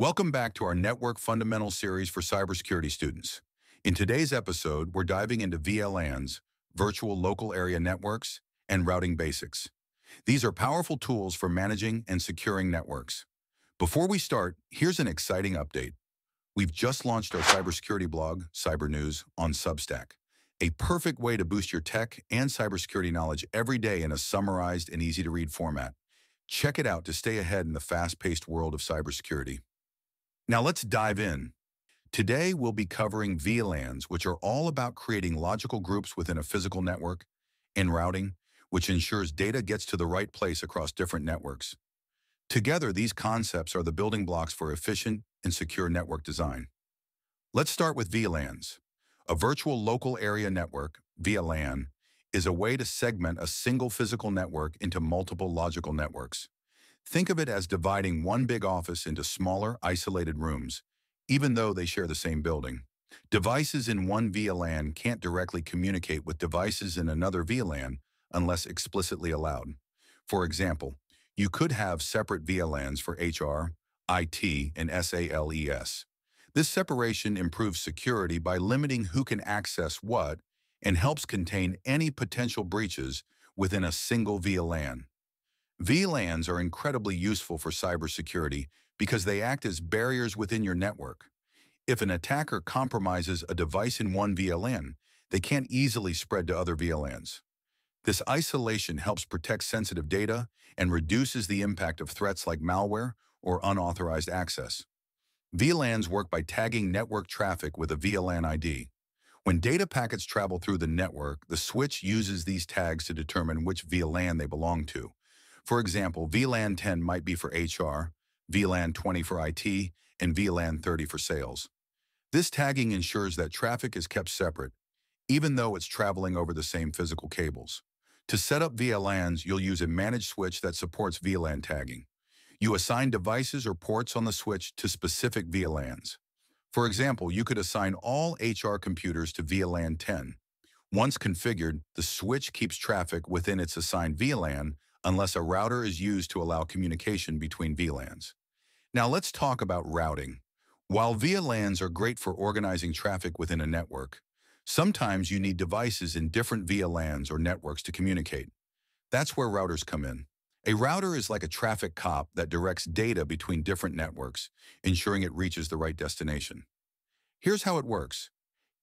Welcome back to our Network Fundamental series for cybersecurity students. In today's episode, we're diving into VLANs, virtual local area networks, and routing basics. These are powerful tools for managing and securing networks. Before we start, here's an exciting update. We've just launched our cybersecurity blog, Cyber News, on Substack, a perfect way to boost your tech and cybersecurity knowledge every day in a summarized and easy-to-read format. Check it out to stay ahead in the fast-paced world of cybersecurity. Now let's dive in. Today, we'll be covering VLANs, which are all about creating logical groups within a physical network, and routing, which ensures data gets to the right place across different networks. Together, these concepts are the building blocks for efficient and secure network design. Let's start with VLANs. A virtual local area network, VLAN, is a way to segment a single physical network into multiple logical networks. Think of it as dividing one big office into smaller, isolated rooms, even though they share the same building. Devices in one VLAN can't directly communicate with devices in another VLAN unless explicitly allowed. For example, you could have separate VLANs for HR, IT, and SALES. This separation improves security by limiting who can access what and helps contain any potential breaches within a single VLAN. VLANs are incredibly useful for cybersecurity because they act as barriers within your network. If an attacker compromises a device in one VLAN, they can't easily spread to other VLANs. This isolation helps protect sensitive data and reduces the impact of threats like malware or unauthorized access. VLANs work by tagging network traffic with a VLAN ID. When data packets travel through the network, the switch uses these tags to determine which VLAN they belong to. For example, VLAN 10 might be for HR, VLAN 20 for IT, and VLAN 30 for sales. This tagging ensures that traffic is kept separate, even though it's traveling over the same physical cables. To set up VLANs, you'll use a managed switch that supports VLAN tagging. You assign devices or ports on the switch to specific VLANs. For example, you could assign all HR computers to VLAN 10. Once configured, the switch keeps traffic within its assigned VLAN unless a router is used to allow communication between VLANs. Now let's talk about routing. While VLANs are great for organizing traffic within a network, sometimes you need devices in different VLANs or networks to communicate. That's where routers come in. A router is like a traffic cop that directs data between different networks, ensuring it reaches the right destination. Here's how it works.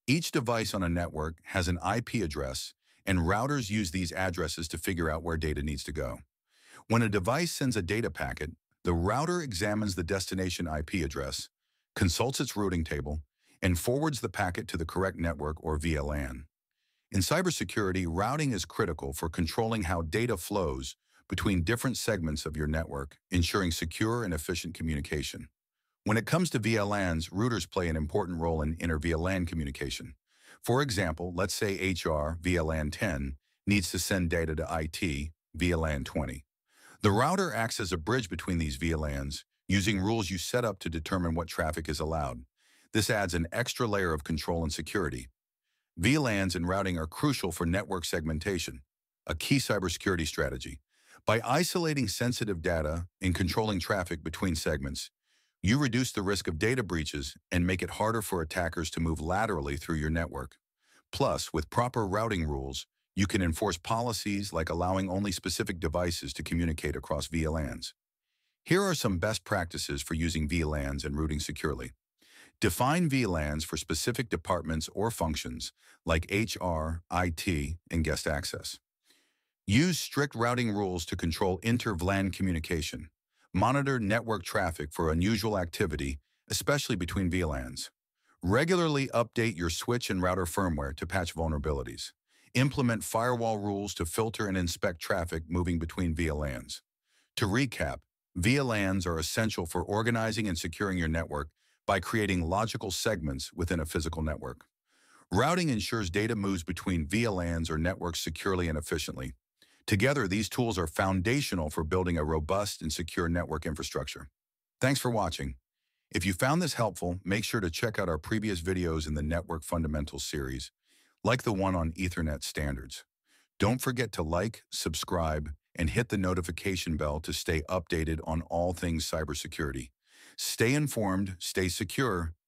Each device on a network has an IP address and routers use these addresses to figure out where data needs to go. When a device sends a data packet, the router examines the destination IP address, consults its routing table, and forwards the packet to the correct network or VLAN. In cybersecurity, routing is critical for controlling how data flows between different segments of your network, ensuring secure and efficient communication. When it comes to VLANs, routers play an important role in inter-VLAN communication. For example, let's say HR VLAN 10 needs to send data to IT via VLAN 20. The router acts as a bridge between these VLANs using rules you set up to determine what traffic is allowed. This adds an extra layer of control and security. VLANs and routing are crucial for network segmentation, a key cybersecurity strategy. By isolating sensitive data and controlling traffic between segments, you reduce the risk of data breaches and make it harder for attackers to move laterally through your network. Plus, with proper routing rules, you can enforce policies like allowing only specific devices to communicate across VLANs. Here are some best practices for using VLANs and routing securely. Define VLANs for specific departments or functions like HR, IT, and guest access. Use strict routing rules to control inter-VLAN communication. Monitor network traffic for unusual activity, especially between VLANs. Regularly update your switch and router firmware to patch vulnerabilities. Implement firewall rules to filter and inspect traffic moving between VLANs. To recap, VLANs are essential for organizing and securing your network by creating logical segments within a physical network. Routing ensures data moves between VLANs or networks securely and efficiently. Together, these tools are foundational for building a robust and secure network infrastructure. Thanks for watching. If you found this helpful, make sure to check out our previous videos in the Network Fundamentals series, like the one on Ethernet standards. Don't forget to like, subscribe, and hit the notification bell to stay updated on all things cybersecurity. Stay informed, stay secure,